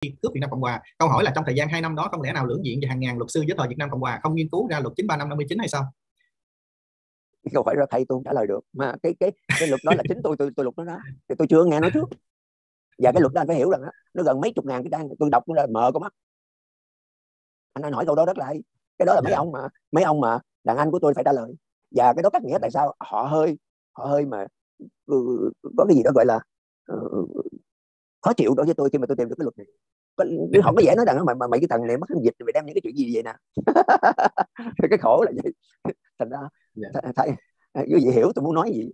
cướp Việt Nam Cộng Hòa. Câu hỏi là trong thời gian 2 năm đó không lẽ nào lưỡng diện và hàng ngàn luật sư với thời Việt Nam Cộng Hòa không nghiên cứu ra luật 935 59 hay sao? Câu hỏi rất hay tôi không trả lời được. Mà cái cái cái luật đó là chính tôi tôi tôi luật đó đó. Thì tôi chưa nghe nói trước. Và cái luật đó anh phải hiểu rằng đó, nó gần mấy chục ngàn cái trang. Tôi đọc là mờ con mắt. Anh nói câu đó rất là hay. Cái đó là mấy dạ. ông mà mấy ông mà đàn anh của tôi phải trả lời. Và cái đó cắt nghĩa tại sao họ hơi họ hơi mà ừ, có cái gì đó gọi là uh, khó chịu đối với tôi khi mà tôi tìm được cái luật này. Có, họ có dễ nói rằng mà, mà mày cái thằng này mắc dịch mày đem những cái chuyện gì vậy nè. Cái khổ là vậy. Thành ra yeah. Dạ. thầy quý vị hiểu tôi muốn nói gì.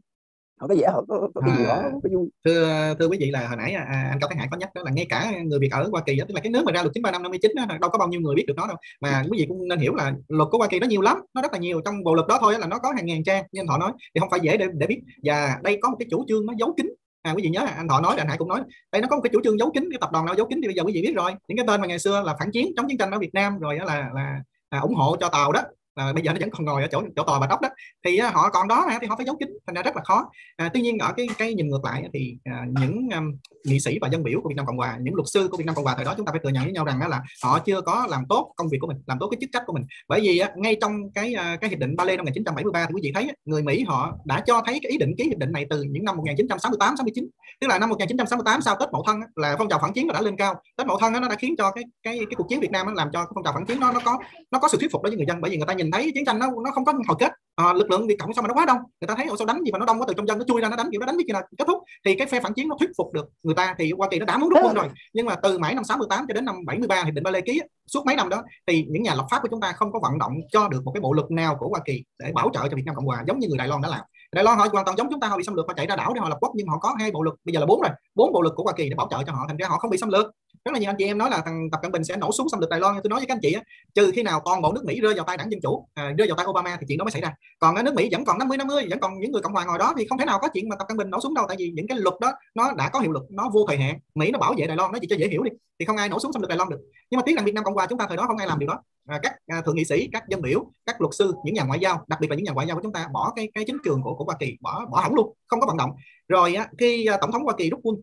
Họ có vẻ họ có, có cái gì đó à, có vui. Thưa thưa quý vị là hồi nãy à, anh cao thái hải có nhắc đó là ngay cả người việt ở hoa kỳ đó, tức là cái nước mà ra luật 93 năm 59 đó, đâu có bao nhiêu người biết được nó đâu. Mà quý vị cũng nên hiểu là luật của hoa kỳ nó nhiều lắm nó rất là nhiều. Trong bộ luật đó thôi là nó có hàng ngàn trang như anh thọ nói thì không phải dễ để để biết. Và đây có một cái chủ trương nó giấu kín à, quý vị nhớ anh thọ nói anh hải cũng nói đây nó có một cái chủ trương giấu kín cái tập đoàn nào giấu kín thì bây giờ quý vị biết rồi. Những cái tên mà ngày xưa là phản chiến chống chiến tranh ở việt nam rồi đó là là à, ủng hộ cho tàu đó à, bây giờ nó vẫn còn ngồi ở chỗ chỗ tòa bà đốc đó. Thì à, họ còn đó mà thì họ phải giấu kín thành ra rất là khó. À, tuy nhiên ở cái cái nhìn ngược lại thì à, những um, nghị sĩ và dân biểu của Việt Nam Cộng Hòa những luật sư của Việt Nam Cộng Hòa thời đó chúng ta phải thừa nhận với nhau rằng đó là họ chưa có làm tốt công việc của mình làm tốt cái chức trách của mình. Bởi vì á, ngay trong cái uh, cái hiệp định Ba Lê năm 1973 thì quý vị thấy người Mỹ họ đã cho thấy cái ý định ký hiệp định này từ những năm 1968 69 tức là năm 1968 sau Tết Mậu Thân là phong trào phản chiến nó đã lên cao. Tết Mậu Thân nó đã khiến cho cái cái cái cuộc chiến Việt Nam nó làm cho cái phong trào phản chiến nó nó có nó có sự thuyết phục đối với người dân bởi vì người ta nhìn thấy chiến tranh nó nó không có hồi kết. À, lực lượng Việt Cộng sao mà nó quá đông? Người ta thấy sao đánh gì mà nó đông quá từ trong dân nó chui ra nó đánh kiểu nó đánh biết khi nào kết thúc. Thì cái phe phản chiến nó thuyết phục được người ta. Thì Hoa Kỳ nó đã muốn rút quân rồi. Nhưng mà từ mãi năm 68 cho đến năm 73 hiệp định Ba Lê ký suốt mấy năm đó thì những nhà lập pháp của chúng ta không có vận động cho được một cái bộ luật nào của Hoa Kỳ để bảo trợ cho Việt Nam Cộng Hòa giống như người Đài Loan đã làm. Đài Loan họ hoàn toàn giống chúng ta họ bị xâm lược họ chạy ra đảo để họ lập quốc nhưng họ có hai bộ luật bây giờ là bốn rồi. Bốn bộ luật của Hoa Kỳ để bảo trợ cho họ thành ra họ không bị xâm lược rất là nhiều anh chị em nói là thằng tập cận bình sẽ nổ súng xâm lược đài loan tôi nói với các anh chị á, trừ khi nào toàn bộ nước mỹ rơi vào tay đảng dân chủ à, rơi vào tay obama thì chuyện đó mới xảy ra. Còn ở nước mỹ vẫn còn 50 50 vẫn còn những người cộng hòa ngồi đó thì không thể nào có chuyện mà tập cận bình nổ súng đâu tại vì những cái luật đó nó đã có hiệu lực nó vô thời hạn. Mỹ nó bảo vệ đài loan nó chỉ cho dễ hiểu đi thì không ai nổ súng xâm lược đài loan được. Nhưng mà tiếc rằng việt nam cộng hòa chúng ta thời đó không ai làm điều đó. À, các à, thượng nghị sĩ các dân biểu các luật sư những nhà ngoại giao đặc biệt là những nhà ngoại giao của chúng ta bỏ cái cái chính trường của của hoa kỳ bỏ bỏ hỏng luôn không có vận động. Rồi á, khi à, tổng thống hoa kỳ rút quân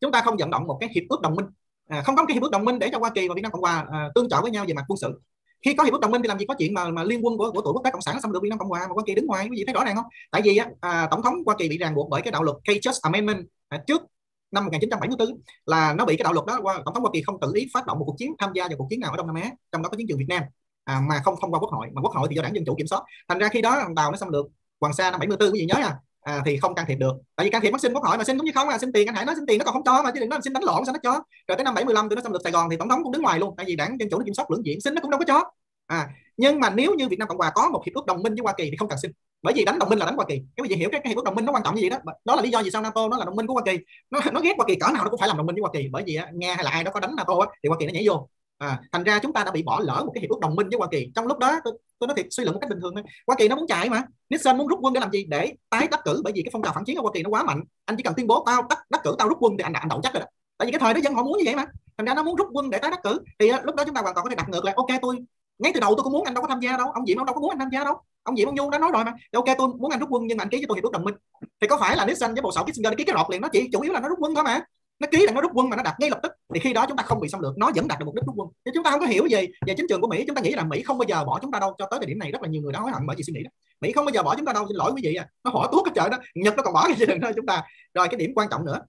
chúng ta không vận động một cái hiệp ước đồng minh à, không có cái hiệp ước đồng minh để cho Hoa Kỳ và Việt Nam Cộng Hòa à, tương trợ với nhau về mặt quân sự. Khi có hiệp ước đồng minh thì làm gì có chuyện mà, mà liên quân của, của tổ quốc tế cộng sản xâm lược Việt Nam Cộng Hòa mà Hoa Kỳ đứng ngoài quý vị thấy rõ ràng không? Tại vì à, tổng thống Hoa Kỳ bị ràng buộc bởi cái đạo luật K-Just Amendment à, trước năm 1974 là nó bị cái đạo luật đó tổng thống Hoa Kỳ không tự ý phát động một cuộc chiến tham gia vào cuộc chiến nào ở Đông Nam Á trong đó có chiến trường Việt Nam à, mà không thông qua quốc hội mà quốc hội thì do đảng dân chủ kiểm soát. Thành ra khi đó thằng Tàu nó xâm lược Hoàng Sa năm 74 quý vị nhớ à à, thì không can thiệp được. Tại vì can thiệp mất xin quốc hội mà xin cũng như không là xin tiền anh hải nói xin tiền nó còn không cho mà chứ đừng nói xin đánh lộn sao nó cho? Rồi tới năm 75 tôi nó xâm lược Sài Gòn thì tổng thống cũng đứng ngoài luôn tại vì đảng dân chủ nó kiểm soát lưỡng diện xin nó cũng đâu có cho. À nhưng mà nếu như Việt Nam Cộng Hòa có một hiệp ước đồng minh với Hoa Kỳ thì không cần xin bởi vì đánh đồng minh là đánh Hoa Kỳ. Cái gì hiểu cái, cái hiệp ước đồng minh nó quan trọng như vậy đó. Đó là lý do vì sao NATO nó là đồng minh của Hoa Kỳ. Nó nó ghét Hoa Kỳ cỡ nào nó cũng phải làm đồng minh với Hoa Kỳ. Bởi vì nghe hay là ai đó có đánh NATO thì Hoa Kỳ nó nhảy vô à, thành ra chúng ta đã bị bỏ lỡ một cái hiệp ước đồng minh với Hoa Kỳ. Trong lúc đó tôi, tôi nói thiệt suy luận một cách bình thường thôi. Hoa Kỳ nó muốn chạy mà. Nixon muốn rút quân để làm gì? Để tái đắc cử bởi vì cái phong trào phản chiến ở Hoa Kỳ nó quá mạnh. Anh chỉ cần tuyên bố tao đắc, đắc cử tao rút quân thì anh anh đậu chắc rồi đó. Tại vì cái thời đó dân họ muốn như vậy mà. Thành ra nó muốn rút quân để tái đắc cử. Thì à, lúc đó chúng ta hoàn toàn có thể đặt ngược lại. Ok tôi ngay từ đầu tôi cũng muốn anh đâu có tham gia đâu. Ông diệm ông đâu có muốn anh tham gia đâu. Ông diệm ông nhu đã nói rồi mà. Thì ok tôi muốn anh rút quân nhưng mà anh ký cho tôi hiệp ước đồng minh. Thì có phải là Nixon với bộ sở Kissinger ký cái rọt liền nó chỉ chủ yếu là nó rút quân thôi mà nó ký là nó rút quân mà nó đặt ngay lập tức. Thì khi đó chúng ta không bị xâm lược, nó vẫn đạt được mục đích rút quân. Nhưng chúng ta không có hiểu gì về chính trường của mỹ. Chúng ta nghĩ là mỹ không bao giờ bỏ chúng ta đâu. Cho tới thời điểm này rất là nhiều người đã hối hận bởi vì suy nghĩ đó. Mỹ không bao giờ bỏ chúng ta đâu. Xin lỗi quý vị à. Nó hỏi tuốt cái trời đó nhật nó còn bỏ cái gì đừng chúng ta. Rồi cái điểm quan trọng nữa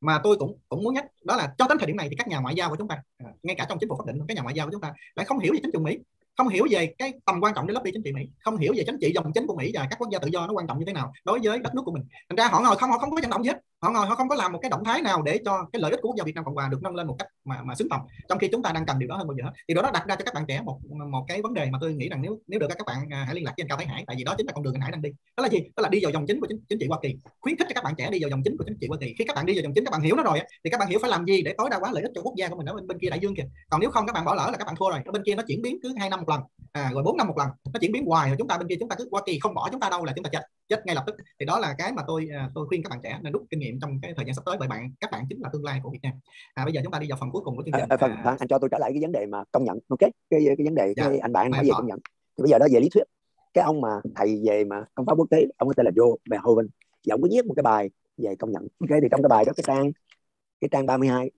mà tôi cũng cũng muốn nhắc, đó là cho đến thời điểm này thì các nhà ngoại giao của chúng ta à, ngay cả trong chính phủ pháp định, các nhà ngoại giao của chúng ta lại không hiểu về chính trường mỹ, không hiểu về cái tầm quan trọng để lobby chính trị Mỹ, không hiểu về chính trị dòng chính của Mỹ và các quốc gia tự do nó quan trọng như thế nào đối với đất nước của mình. Thành ra họ ngồi không, họ không có vận động gì hết họ ngồi họ không có làm một cái động thái nào để cho cái lợi ích của quốc gia Việt Nam Cộng Hòa được nâng lên một cách mà mà xứng tầm trong khi chúng ta đang cần điều đó hơn bao giờ hết. Thì đó nó đặt ra cho các bạn trẻ một một cái vấn đề mà tôi nghĩ rằng nếu nếu được các bạn à, hãy liên lạc với anh Cao Thái Hải tại vì đó chính là con đường anh Hải đang đi. Đó là gì? Đó là đi vào dòng chính của chính, chính trị Hoa Kỳ. Khuyến khích cho các bạn trẻ đi vào dòng chính của chính trị Hoa Kỳ. Khi các bạn đi vào dòng chính các bạn hiểu nó rồi thì các bạn hiểu phải làm gì để tối đa hóa lợi ích cho quốc gia của mình ở bên, bên kia đại dương kìa. Còn nếu không các bạn bỏ lỡ là các bạn thua rồi. Ở bên kia nó chuyển biến cứ hai năm một lần à, rồi bốn năm một lần nó chuyển biến hoài rồi chúng ta bên kia chúng ta cứ Hoa Kỳ không bỏ chúng ta đâu là chúng ta chết chết ngay lập tức. Thì đó là cái mà tôi à, tôi khuyên các bạn trẻ nên rút kinh nghiệm trong cái thời gian sắp tới bởi bạn các bạn chính là tương lai của Việt Nam. À, bây giờ chúng ta đi vào phần cuối cùng của chương trình. à, phần, à, anh cho tôi trả lại cái vấn đề mà công nhận. Ok cái cái vấn đề dạ, cái anh bạn nói về công nhận. Thì bây giờ đó về lý thuyết. Cái ông mà thầy về mà công pháp quốc tế ông tên là Joe Verhoeven thì ông có viết một cái bài về công nhận. Ok thì trong cái bài đó cái trang cái trang 32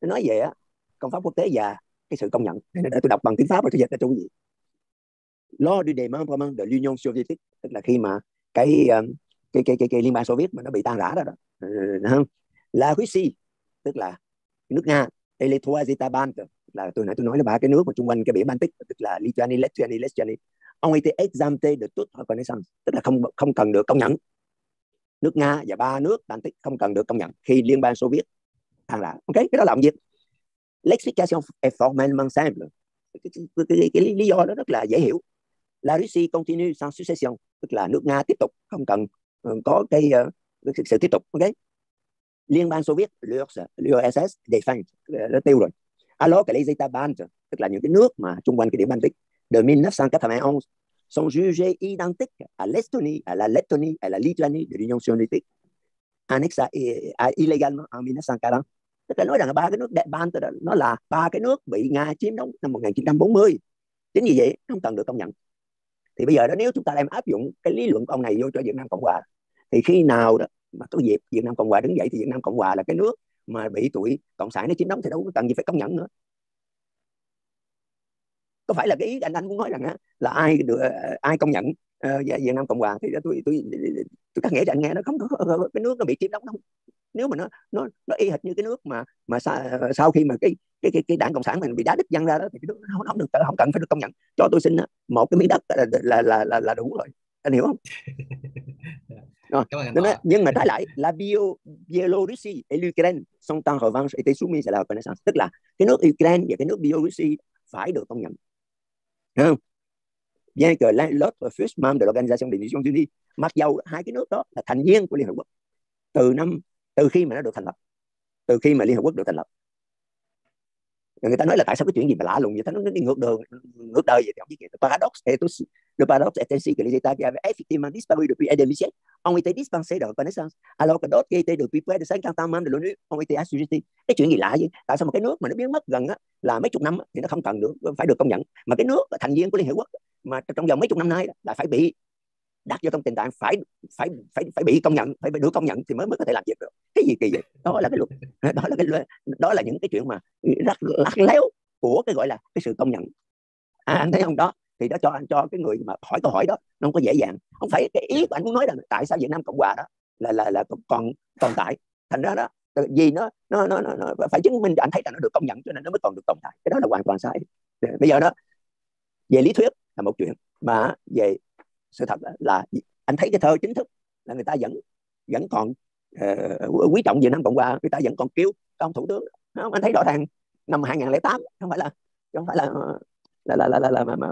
nó nói về á công pháp quốc tế và cái sự công nhận. Để tôi đọc bằng tiếng pháp rồi tôi dịch ra cho quý vị. Lors du démembrement de l'Union soviétique tức là khi mà cái ờ, cái cái cái, cái liên bang Xô Viết mà nó bị tan rã đó đó. Ừ, không? La Russie tức là nước Nga et les là tôi nãy tôi nói là ba cái nước mà chung quanh cái biển Baltic tức là Lithuania, Lithuania, Lithuania ont été exemptés de toute reconnaissance tức là không không cần được công nhận. Nước Nga và ba nước Baltic không cần được công nhận khi liên bang Xô Viết tan rã. Ok cái đó là làm gì l'explication est formellement simple. Cái, cái, cái, cái lý do đó rất là dễ hiểu la Russie continue sans succession tức là nước Nga tiếp tục không cần ờ, có cái uh, sự tiếp tục ok? Liên bang Xô Viết l'URSS défunte nó tiêu rồi. Alors que les États baltes tức là những cái nước mà xung quanh cái điểm Baltic. De 1991 sont jugés identiques à l'Estonie, à la Lettonie, à la Lituanie de l'Union soviétique annexée à, à, illégalement en 1940 tức là nói rằng ba cái nước Baltic nó là ba cái nước bị Nga chiếm đóng năm 1940 chính vì vậy không cần được công nhận thì bây giờ đó nếu chúng ta đem áp dụng cái lý luận của ông này vô cho Việt Nam Cộng Hòa thì khi nào đó mà có dịp Việt Nam Cộng Hòa đứng dậy thì Việt Nam Cộng Hòa là cái nước mà bị tụi cộng sản nó chiếm đóng thì đâu có cần gì phải công nhận nữa. Có phải là cái ý anh anh muốn nói rằng á, là ai được ai công nhận uh, Việt Nam Cộng Hòa thì tôi tôi tôi cắt nghĩa cho anh nghe nó không có cái nước nó bị chiếm đóng không nếu mà nó nó nó y hệt như cái nước mà mà sau, sau khi mà cái cái cái, cái đảng cộng sản mình bị đá đứt văng ra đó thì cái nước không, không được không cần phải được công nhận. Cho tôi xin một cái miếng đất là là là là, là đủ rồi. Anh hiểu không? Rồi. Nói, nhưng mà trái lại là Bio, Biélorussie et l'Ukraine sont en revanche été soumis à la reconnaissance tức là cái nước Ukraine và cái nước Biélorussie phải được công nhận. Không? bien que l'un l'autre fût membre de l'Organisation des Nations Unies mặc dầu hai cái nước đó là thành viên của Liên Hợp Quốc từ năm từ khi mà nó được thành lập từ khi mà Liên Hợp Quốc được thành lập. Người ta nói là tại sao cái chuyện gì mà lạ lùng vậy nó đi ngược đường ngược đời vậy? Thì không biết paradox est le paradox est ainsi que les États qui avaient effectivement disparu depuis un demi-siècle. Ont été dispensés de reconnaissance alors que d'autres qui étaient depuis près de 50 ans membres de l'ONU ont été assujettis. Cái chuyện gì lạ vậy? Tại sao một cái nước mà nó biến mất gần á, là mấy chục năm á, thì nó không cần được phải được công nhận. Mà cái nước thành viên của Liên Hợp Quốc mà trong vòng mấy chục năm nay là phải bị đặt vô trong tình trạng phải phải phải phải bị công nhận phải được công nhận thì mới mới có thể làm việc được. Cái gì kỳ vậy? Đó là cái luật. Đó là cái đó là những cái chuyện mà rất lắc léo của cái gọi là cái sự công nhận. À, anh thấy không? Đó. Thì đó cho anh cho cái người mà hỏi câu hỏi đó nó không có dễ dàng. Không phải cái ý của anh muốn nói là tại sao Việt Nam Cộng Hòa đó là là là còn tồn tại. Thành ra đó vì nó nó, nó nó nó phải chứng minh anh thấy là nó được công nhận cho nên nó mới còn được tồn tại. Cái đó là hoàn toàn sai. Bây giờ đó về lý thuyết là một chuyện mà về sự thật là anh thấy cái thơ chính thức là người ta vẫn vẫn còn uh, quý trọng Việt Nam Cộng Hòa người ta vẫn còn kêu ông thủ tướng. Không anh thấy rõ ràng năm 2008 không phải là không phải là là là là, là, là mà, mà,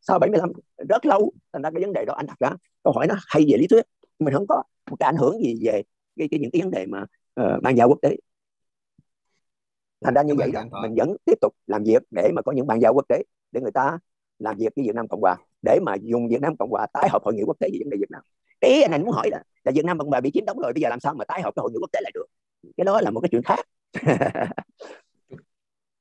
sau 75 rất lâu thành ra cái vấn đề đó anh đặt ra. Câu hỏi nó hay về lý thuyết mình không có một cái ảnh hưởng gì về cái, cái những cái vấn đề mà uh, ban giao quốc tế. Thành ra như vậy đó mình vẫn tiếp tục làm việc để mà có những ban giao quốc tế để người ta làm việc với Việt Nam Cộng Hòa để mà dùng Việt Nam Cộng Hòa tái hợp hội nghị quốc tế về vấn đề Việt Nam. Cái ý anh anh muốn hỏi là là Việt Nam Cộng Hòa bị chiếm đóng rồi bây giờ làm sao mà tái hợp cái hội nghị quốc tế lại được? Cái đó là một cái chuyện khác.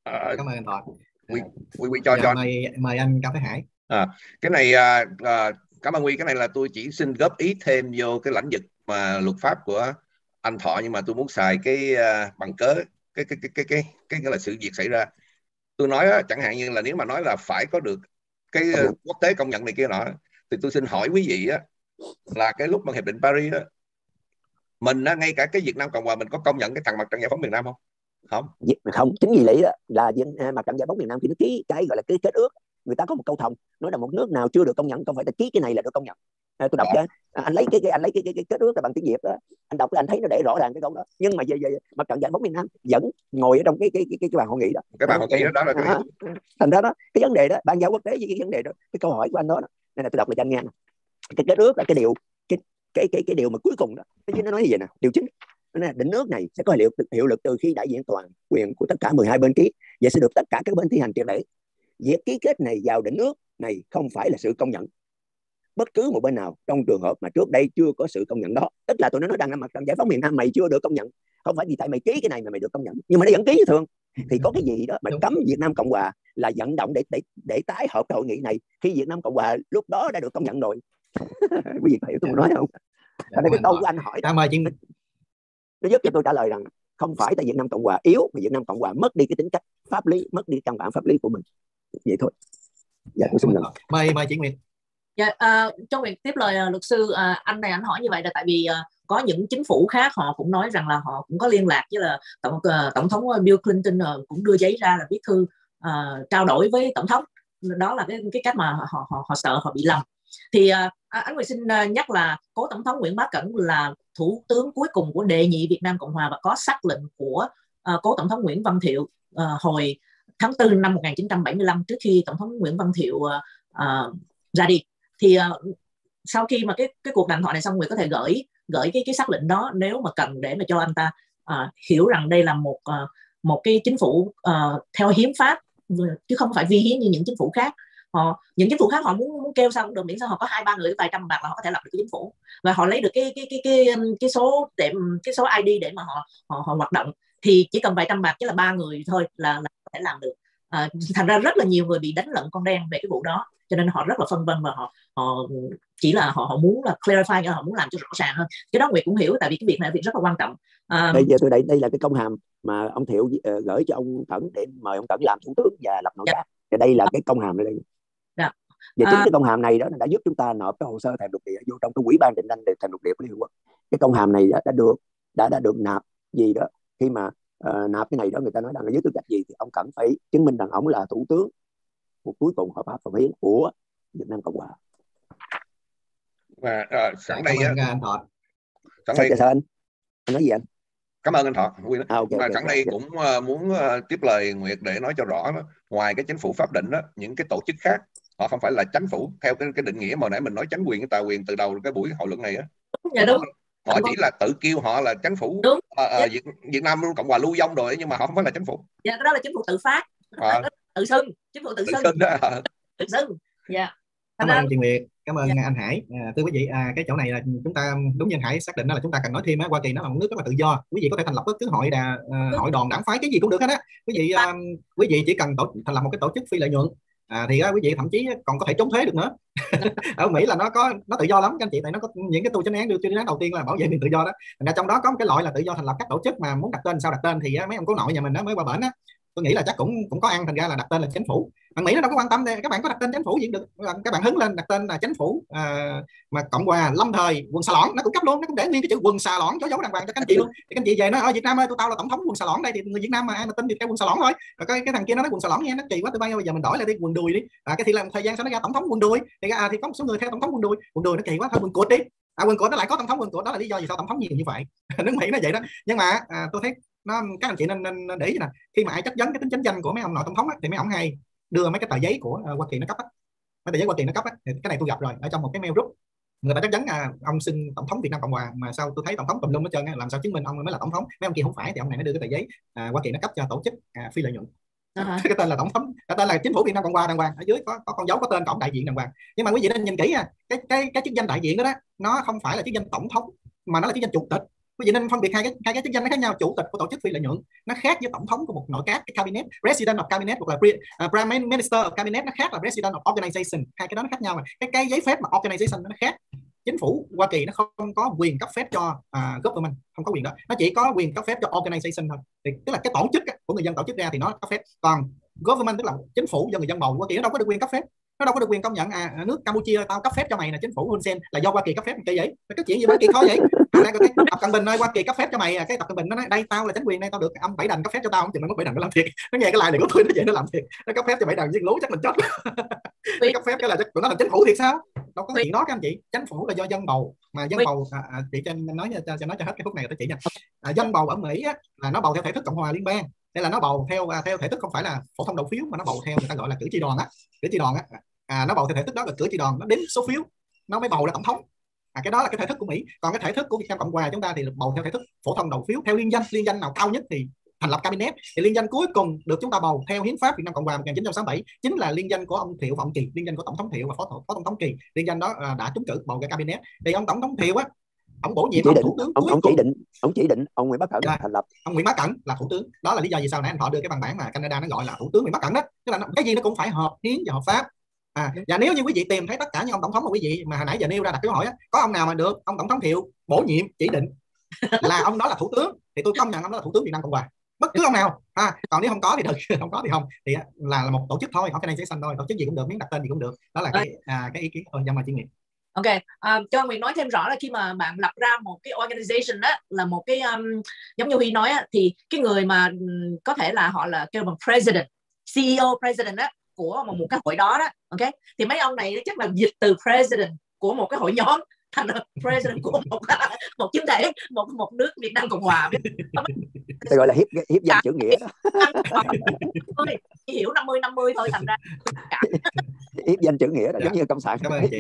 À, cảm ơn anh Thọ quy quy quy cho dạ, cho. mời mời anh Cao Thái Hải. À, cái này à, à, cảm ơn quy cái này là tôi chỉ xin góp ý thêm vô cái lãnh vực mà luật pháp của anh Thọ nhưng mà tôi muốn xài cái uh, bằng cớ cái cái cái cái cái cái, cái là sự việc xảy ra. Tôi nói đó, chẳng hạn như là nếu mà nói là phải có được cái uh, quốc tế công nhận này kia nọ. Thì tôi xin hỏi quý vị á là cái lúc mà hiệp định Paris đó mình á, ngay cả cái Việt Nam Cộng hòa mình có công nhận cái thằng mặt trận giải phóng miền Nam không? Không. Không chính vì lý đó là à, mặt trận giải phóng miền Nam thì nó ký cái gọi là ký kết ước. Người ta có một câu thông nói là một nước nào chưa được công nhận không phải là ký cái này là được công nhận à, tôi đọc cho. À, anh lấy cái, cái anh lấy cái, cái, cái kết ước là bằng tiếng việt đó. Anh đọc anh thấy nó để rõ ràng cái câu đó. Nhưng mà về, về mặt trận giải phóng miền nam vẫn ngồi ở trong cái cái cái, cái, cái bàn hội nghị đó. Cái bàn hội nghị đó, đó là cái... À, thành ra đó cái vấn đề đó ban giao quốc tế với cái vấn đề đó cái câu hỏi của anh đó, đó. nên là tôi đọc lại cho anh nghe cái kết ước là cái điều cái cái cái cái điều mà cuối cùng đó. Cái nó nói gì vậy nè? Điều chính. Là định nước này sẽ có hiệu, hiệu lực từ khi đại diện toàn quyền của tất cả 12 bên ký và sẽ được tất cả các bên thi hành triệt để việc ký kết này vào định nước này không phải là sự công nhận bất cứ một bên nào trong trường hợp mà trước đây chưa có sự công nhận đó. Tức là tụi nó nói rằng là mặt trận giải phóng miền Nam mày chưa được công nhận. Không phải vì tại mày ký cái này mà mày được công nhận. Nhưng mà nó vẫn ký như thường thì có cái gì đó mà cấm Việt Nam Cộng Hòa là vận động để để để tái hợp hội nghị này khi Việt Nam Cộng Hòa lúc đó đã được công nhận rồi. Quý vị hiểu tôi nói không? Dạ, cái câu của anh hỏi. Đó, mời chị. Nó giúp cho tôi trả lời rằng không phải tại Việt Nam Cộng hòa yếu mà Việt Nam Cộng hòa mất đi cái tính cách pháp lý mất đi căn bản pháp lý của mình. Vậy thôi. Dạ tôi xin lỗi mời mời chị Nguyệt dạ ờ, uh, trong việc tiếp lời uh, luật sư uh, anh này anh hỏi như vậy là tại vì uh, có những chính phủ khác họ cũng nói rằng là họ cũng có liên lạc với là tổng uh, tổng thống Bill Clinton uh, cũng đưa giấy ra là viết thư uh, trao đổi với tổng thống. Đó là cái cái cách mà họ họ, họ sợ họ bị lầm. Thì uh, anh Nguyễn xin uh, nhắc là cố tổng thống Nguyễn Bá Cẩn là thủ tướng cuối cùng của đệ nhị Việt Nam Cộng Hòa và có sắc lệnh của uh, cố tổng thống Nguyễn Văn Thiệu uh, hồi tháng 4 năm 1975 trước khi tổng thống Nguyễn Văn Thiệu uh, uh, ra đi thì uh, sau khi mà cái cái cuộc điện thoại này xong người có thể gửi gửi cái cái xác lệnh đó nếu mà cần để mà cho anh ta uh, hiểu rằng đây là một uh, một cái chính phủ uh, theo hiến pháp ừ, chứ không phải vi hiến như những chính phủ khác. Họ những chính phủ khác họ muốn muốn kêu sao cũng được miễn sao họ có hai ba người vài trăm bạc là họ có thể lập được cái chính phủ. Và họ lấy được cái cái cái cái cái số để cái số ID để mà họ họ, họ hoạt động. Thì chỉ cần vài trăm bạc chứ là ba người thôi là, là có thể làm được. À, thành ra rất là nhiều người bị đánh lận con đen về cái vụ đó cho nên họ rất là phân vân và họ họ chỉ là họ họ muốn là clarify họ muốn làm cho rõ ràng hơn. Cái đó nguyệt cũng hiểu tại vì cái việc này là việc rất là quan trọng. À, bây giờ tôi đây đây là cái công hàm mà ông thiệu uh, gửi cho ông tấn để mời ông tấn làm thủ tướng và lập nội dạ. các. Thì đây là cái công hàm đây. Dạ. và chính à, cái công hàm này đó đã giúp chúng ta nộp cái hồ sơ thèm lục địa vô trong cái quỹ ban định danh để thèm lục địa của liên hợp quốc. Cái công hàm này đã, đã được đã đã được nạp gì đó. Khi mà uh, nạp cái này đó người ta nói rằng là với tư cách gì thì ông cần phải chứng minh rằng ông là thủ tướng cuối cùng hợp pháp và hiến của Việt Nam Cộng hòa và uh, sẵn đây cảm ơn anh Thọ sẵn đây sao anh anh nói gì anh cảm ơn anh Thọ à, okay, mà okay, sẵn okay, đây okay. cũng uh, muốn uh, tiếp lời Nguyệt để nói cho rõ đó. ngoài cái chính phủ pháp định đó những cái tổ chức khác họ không phải là chính phủ theo cái, cái định nghĩa mà nãy mình nói chánh quyền cái tà quyền từ đầu cái buổi hội luận này á dạ đúng họ chỉ là tự kêu họ là chính phủ đúng. À, dạ. Việt, Việt Nam cộng hòa lưu vong rồi nhưng mà họ không phải là chính phủ dạ cái đó là chính phủ tự phát à. Tự xưng chính phủ tự, tự xưng. đó. tự xưng. Dạ. Cảm ơn chị Nguyệt cảm ơn dạ. anh Hải. À, thưa quý vị à, cái chỗ này là chúng ta đúng như anh Hải xác định đó là chúng ta cần nói thêm á Hoa Kỳ nó là một nước rất là tự do. Quý vị có thể thành lập bất cứ hội đà uh, hội đoàn đảng phái cái gì cũng được hết á. Quý vị uh, quý vị chỉ cần tổ, thành lập một cái tổ chức phi lợi nhuận à, thì uh, quý vị thậm chí còn có thể trốn thuế được nữa. Ở Mỹ là nó có nó tự do lắm các anh chị tại nó có những cái tu chánh án đưa tuyên án đầu tiên là bảo vệ quyền tự do đó. Thành ra trong đó có một cái loại là tự do thành lập các tổ chức mà muốn đặt tên sao đặt tên thì uh, mấy ông cố nội nhà mình đó mới qua bển á tôi nghĩ là chắc cũng cũng có ăn thành ra là đặt tên là chính phủ. Bạn mỹ nó đâu có quan tâm đây các bạn có đặt tên chính phủ gì được các bạn hứng lên đặt tên là chính phủ à, mà cộng hòa lâm thời quần xà lõn nó cũng cấp luôn nó cũng để nguyên cái chữ quần xà lõn cho dấu đàng hoàng cho các anh chị luôn. Thì các anh chị về nói ở việt nam ơi tôi tao là tổng thống quần xà lõn đây thì người việt nam mà ai mà tin thì theo quần xà lõn thôi. Rồi cái, cái thằng kia nó nói quần xà lõn nghe nó kỳ quá tôi bây giờ mình đổi lại đi quần đùi đi. À, cái thì làm thời gian sau nó ra tổng thống quần đùi. Thì à, thì có một số người theo tổng thống quần đùi. Quần đùi nó kỳ quá thôi quần cột đi. À, quần cột nó lại có tổng thống quần cột đó là lý do vì sao tổng thống nhiều như vậy. Nước mỹ nó vậy đó. Nhưng mà à, tôi thấy nó các anh chị nên, nên, nên để ý nè. Khi mà ai chất vấn cái tính chính danh của mấy ông nội tổng thống á, thì mấy ông hay đưa mấy cái tờ giấy của uh, Hoa Kỳ nó cấp á. Mấy tờ giấy Hoa Kỳ nó cấp á thì cái này tôi gặp rồi ở trong một cái mail group. Người ta chắc chắn à, ông xin tổng thống Việt Nam Cộng Hòa mà sao tôi thấy tổng thống tùm lum hết trơn làm sao chứng minh ông mới là tổng thống? Mấy ông kia không phải thì ông này nó đưa cái tờ giấy à, Hoa Kỳ nó cấp cho tổ chức à, phi lợi nhuận. Uh-huh. cái tên là tổng thống cái tên là chính phủ Việt Nam Cộng Hòa đàng hoàng ở dưới có, có con dấu có tên tổng đại diện đàng hoàng. Nhưng mà quý vị nên nhìn kỹ à cái cái cái chức danh đại diện đó, đó nó không phải là chức danh tổng thống mà nó là chức danh chủ tịch quý vị nên phân biệt hai cái hai cái chức danh nó khác nhau chủ tịch của tổ chức phi lợi nhuận nó khác với tổng thống của một nội các cái cabinet president of cabinet hoặc là uh, prime minister of cabinet nó khác là president of organization. Hai cái đó nó khác nhau mà. Cái cái giấy phép mà organization nó khác. Chính phủ Hoa Kỳ nó không có quyền cấp phép cho uh, government không có quyền đó. Nó chỉ có quyền cấp phép cho organization thôi. Thì tức là cái tổ chức của người dân tổ chức ra thì nó cấp phép. Còn government tức là chính phủ do người dân bầu Hoa Kỳ nó đâu có được quyền cấp phép. Nó đâu có được quyền công nhận à nước Campuchia tao cấp phép cho mày là chính phủ Hun Sen là do Hoa Kỳ cấp phép. Cái vậy? Cái chuyện gì Hoa Kỳ khó vậy cái tập cận bình ơi Hoa Kỳ cấp phép cho mày à, cái tập cận bình nó nói đây tao là chính quyền đây tao được ông bảy đành cấp phép cho tao. Không chừng nó bảy đành nó làm thiệt. Nó nghe cái lại này của tôi nó vậy nó làm thiệt. Nó cấp phép cho bảy đành giết lú chắc mình chết. Cấp phép cái là tụi nó là chính phủ thiệt sao? Đâu có chuyện đó các anh chị. Chính phủ là do dân bầu. Mà dân bầu à, à, chị cho nói cho, cho nói cho hết cái phút này tôi chỉ nha. À, dân bầu ở Mỹ á, là nó bầu theo thể thức cộng hòa liên bang. Đây là nó bầu theo theo thể thức không phải là phổ thông đầu phiếu mà nó bầu theo người ta gọi là cử tri đoàn á. Cử tri đoàn á à, nó bầu theo thể thức đó là cử tri đoàn nó đếm số phiếu. Nó mới bầu ra tổng thống à, cái đó là cái thể thức của Mỹ. Còn cái thể thức của Việt Nam Cộng Hòa chúng ta thì được bầu theo thể thức phổ thông đầu phiếu theo liên danh. Liên danh nào cao nhất thì thành lập cabinet. Thì liên danh cuối cùng được chúng ta bầu theo hiến pháp Việt Nam Cộng hòa 1967 chính là liên danh của ông Thiệu và ông Kỳ liên danh của tổng thống Thiệu và phó, phó tổng thống Kỳ. Liên danh đó à, đã trúng cử bầu cái cabinet. Thì ông tổng thống Thiệu á ông bổ nhiệm ông thủ tướng ông, ông chỉ định. Ông chỉ định ông Nguyễn Bá Cẩn dạ. thành lập. Ông Nguyễn Bá Cẩn là thủ tướng. Đó là lý do vì sao nãy anh thọ đưa cái văn bản mà Canada nó gọi là thủ tướng Nguyễn Bá Cẩn đó. Tức là cái gì nó cũng phải hợp hiến và hợp pháp à và nếu như quý vị tìm thấy tất cả những ông tổng thống mà quý vị mà hồi nãy giờ nêu ra đặt câu hỏi á, có ông nào mà được ông tổng thống thiệu bổ nhiệm chỉ định là ông đó là thủ tướng thì tôi công nhận ông đó là thủ tướng Việt Nam Cộng Hòa. Bất cứ ông nào. À, còn nếu không có thì được không có thì không. Thì là là một tổ chức thôi organization thôi tổ chức gì cũng được miếng đặt tên gì cũng được. Đó là cái à, cái ý kiến thôi do mà chuyên nghiệp. Ok, uh, cho mình nói thêm rõ là khi mà bạn lập ra một cái organization đó là một cái um, giống như Huy nói á, thì cái người mà um, có thể là họ là kêu bằng president, CEO president đó của một, một cái hội đó đó, ok, thì mấy ông này chắc là dịch từ president của một cái hội nhóm thành là president của một một chính thể một một nước Việt Nam Cộng Hòa tôi gọi là hiếp hiếp danh chữ nghĩa. Thôi hiểu 50 50 thôi thành ra hiếp danh chữ nghĩa là giống như cộng sản. Cảm ơn chị.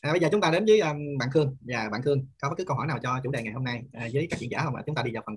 À, bây giờ chúng ta đến với um, bạn Khương. Và bạn Khương có bất cứ câu hỏi nào cho chủ đề ngày hôm nay à, với các diễn giả không ạ? Chúng ta đi vào phần kết